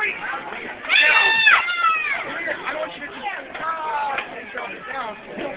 already. Ah! Get! I don't want you to just ah, drop it down.